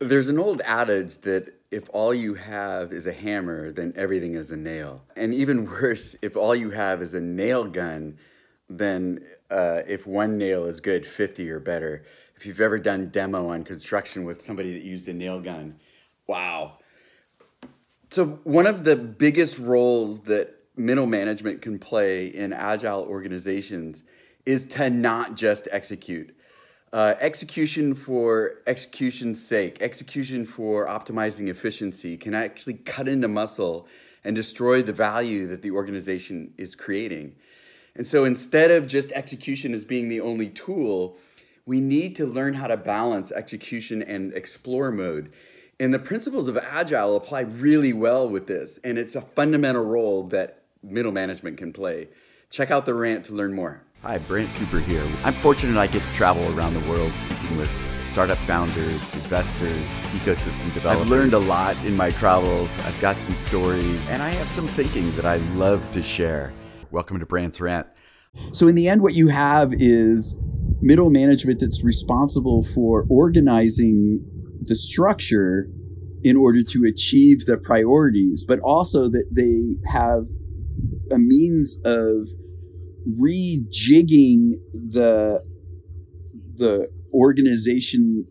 There's an old adage that if all you have is a hammer, then everything is a nail. And even worse, if all you have is a nail gun, then uh, if one nail is good, 50 or better. If you've ever done demo on construction with somebody that used a nail gun, wow. So, one of the biggest roles that middle management can play in agile organizations is to not just execute. Uh, execution for execution's sake, execution for optimizing efficiency can actually cut into muscle and destroy the value that the organization is creating. And so instead of just execution as being the only tool, we need to learn how to balance execution and explore mode. And the principles of Agile apply really well with this, and it's a fundamental role that middle management can play. Check out the rant to learn more. Hi, Brant Cooper here. I'm fortunate I get to travel around the world speaking with startup founders, investors, ecosystem developers. I've learned a lot in my travels. I've got some stories, and I have some thinking that I love to share. Welcome to Brant's Rant. So, in the end, what you have is middle management that's responsible for organizing the structure in order to achieve the priorities, but also that they have a means of rejigging the the organization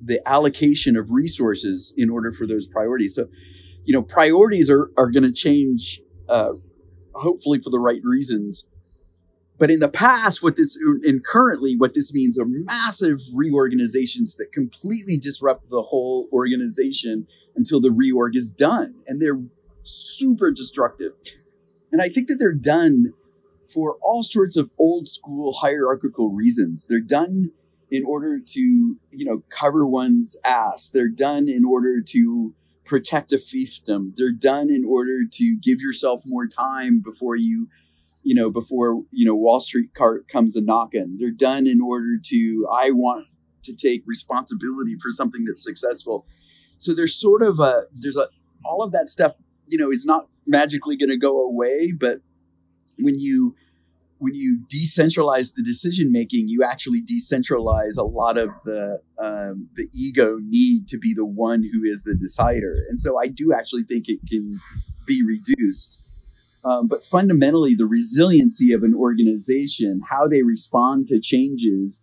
the allocation of resources in order for those priorities so you know priorities are, are going to change uh, hopefully for the right reasons. But in the past, what this and currently what this means are massive reorganizations that completely disrupt the whole organization until the reorg is done. And they're super destructive. And I think that they're done for all sorts of old school hierarchical reasons. They're done in order to, you know, cover one's ass. They're done in order to protect a fiefdom. They're done in order to give yourself more time before you, you know, before, you know, Wall Street cart comes a knocking. They're done in order to, I want to take responsibility for something that's successful. So there's sort of a, there's a, all of that stuff, you know, is not magically going to go away, but when you, when you decentralize the decision making, you actually decentralize a lot of the um, the ego need to be the one who is the decider. And so I do actually think it can be reduced. Um, but fundamentally, the resiliency of an organization, how they respond to changes,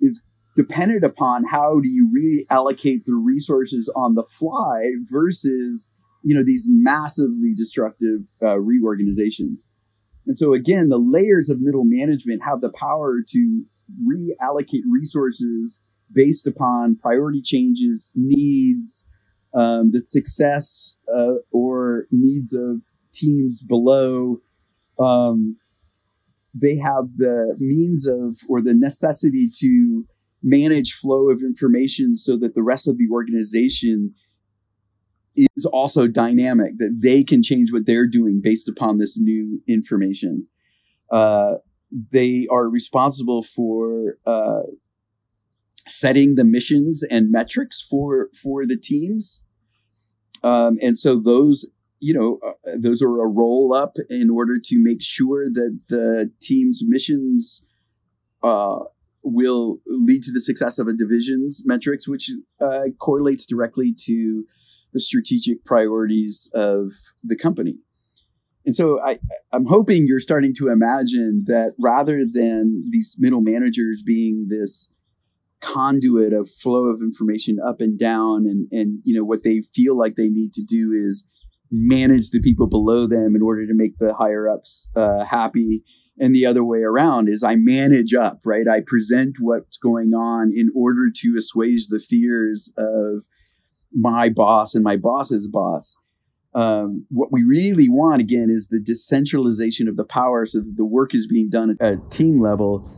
is dependent upon how do you reallocate the resources on the fly versus you know these massively destructive uh, reorganizations. And so again, the layers of middle management have the power to reallocate resources based upon priority changes, needs, um, the success uh, or needs of teams below. Um, they have the means of or the necessity to manage flow of information so that the rest of the organization is also dynamic that they can change what they're doing based upon this new information. Uh, they are responsible for uh, setting the missions and metrics for for the teams, um, and so those you know uh, those are a roll up in order to make sure that the team's missions uh, will lead to the success of a division's metrics, which uh, correlates directly to the strategic priorities of the company. And so I, I'm hoping you're starting to imagine that rather than these middle managers being this conduit of flow of information up and down and, and you know what they feel like they need to do is manage the people below them in order to make the higher ups uh, happy and the other way around is i manage up right i present what's going on in order to assuage the fears of my boss and my boss's boss. Um, what we really want again is the decentralization of the power so that the work is being done at a team level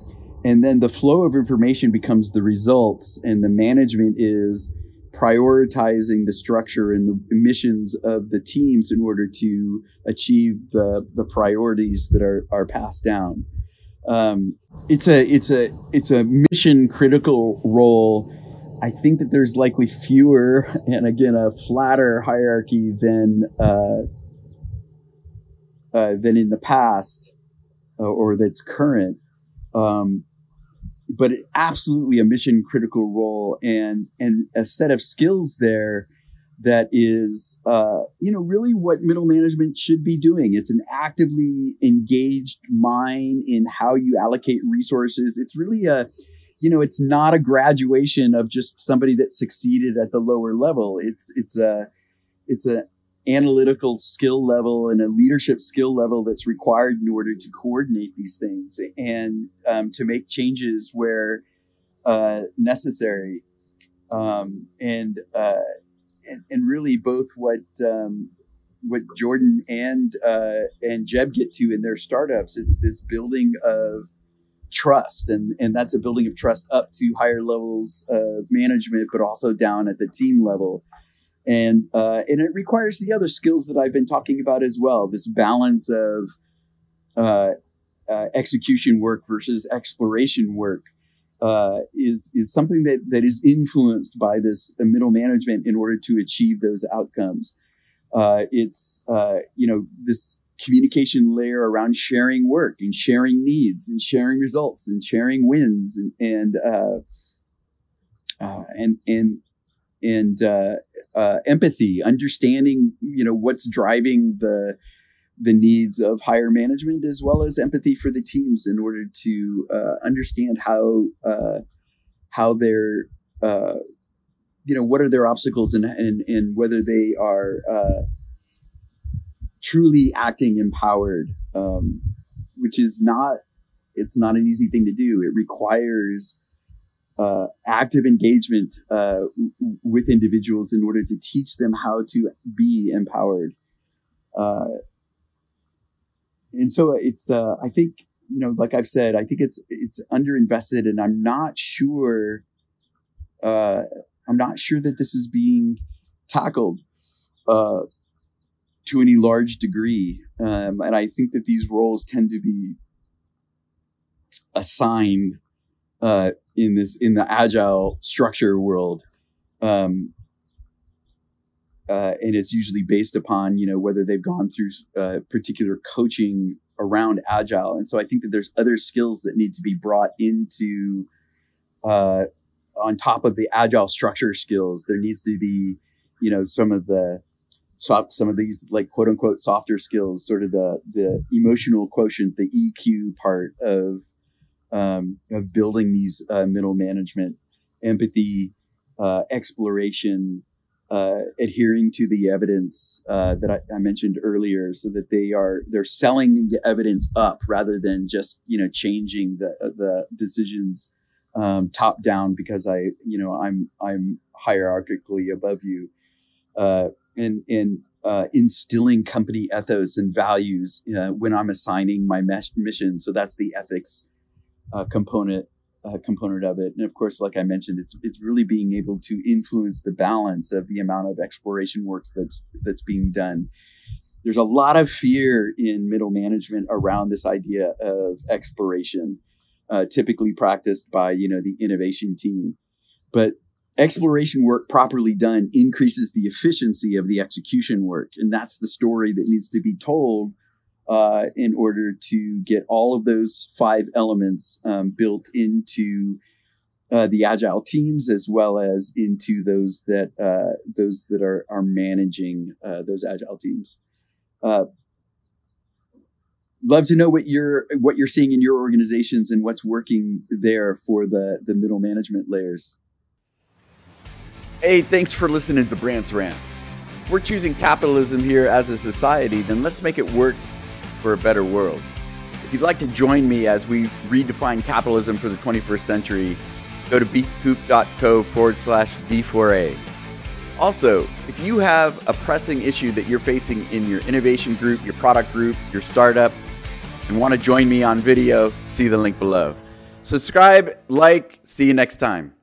and then the flow of information becomes the results and the management is prioritizing the structure and the missions of the teams in order to achieve the, the priorities that are, are passed down um, it's a it's a it's a mission critical role I think that there's likely fewer and again a flatter hierarchy than uh, uh, than in the past uh, or that's current. Um, but absolutely a mission critical role and and a set of skills there that is uh, you know really what middle management should be doing it's an actively engaged mind in how you allocate resources it's really a you know it's not a graduation of just somebody that succeeded at the lower level it's it's a it's a analytical skill level and a leadership skill level that's required in order to coordinate these things and um, to make changes where uh, necessary. Um, and, uh, and, and really both what um, what Jordan and uh, and Jeb get to in their startups. It's this building of trust, and and that's a building of trust up to higher levels of management, but also down at the team level and uh, and it requires the other skills that I've been talking about as well. This balance of uh, uh, execution work versus exploration work uh, is is something that that is influenced by this middle management in order to achieve those outcomes. Uh, it's uh, you know this communication layer around sharing work and sharing needs and sharing results and sharing wins and and and and and uh, uh, empathy, understanding you know what's driving the the needs of higher management as well as empathy for the teams in order to uh, understand how uh, how they're uh, you know what are their obstacles and and, and whether they are uh, truly acting empowered, um, which is not it's not an easy thing to do. It requires uh, active engagement uh, w- with individuals in order to teach them how to be empowered. Uh, and so it's, uh, I think, you know, like I've said, I think it's it's underinvested, and I'm not sure. Uh, I'm not sure that this is being tackled uh, to any large degree, um, and I think that these roles tend to be assigned uh, in this in the agile structure world um, uh, and it's usually based upon you know whether they've gone through uh, particular coaching around agile and so i think that there's other skills that need to be brought into uh, on top of the agile structure skills. There needs to be you know some of the soft, some of these like quote unquote softer skills sort of the the emotional quotient the eq part of um, of building these uh, middle management, empathy, uh, exploration, uh, adhering to the evidence uh, that I, I, mentioned earlier, so that they are they're selling the evidence up rather than just you know changing the uh, the decisions um, top down because I you know I'm I'm hierarchically above you, uh, and uh, instilling company ethos and values uh, when I'm assigning my mes- mission. So that's the ethics uh, component uh, component of it. And of course, like I mentioned, it's it's really being able to influence the balance of the amount of exploration work that's that's being done. There's a lot of fear in middle management around this idea of exploration, uh, typically practiced by you know the innovation team, but exploration work properly done increases the efficiency of the execution work, and that's the story that needs to be told uh, in order to get all of those five elements um, built into uh, the agile teams as well as into those that uh, those that are are managing uh, those agile teams. Uh, love to know what you're what you're seeing in your organizations and what's working there for the the middle management layers. Hey, thanks for listening to Brant's Rant. If we're choosing capitalism here as a society, then let's make it work for a better world. If you'd like to join me as we redefine capitalism for the 21st century, go to beatcoop.co forward slash D4A. Also, if you have a pressing issue that you're facing in your innovation group, your product group, your startup, and want to join me on video, see the link below. Subscribe, like, see you next time.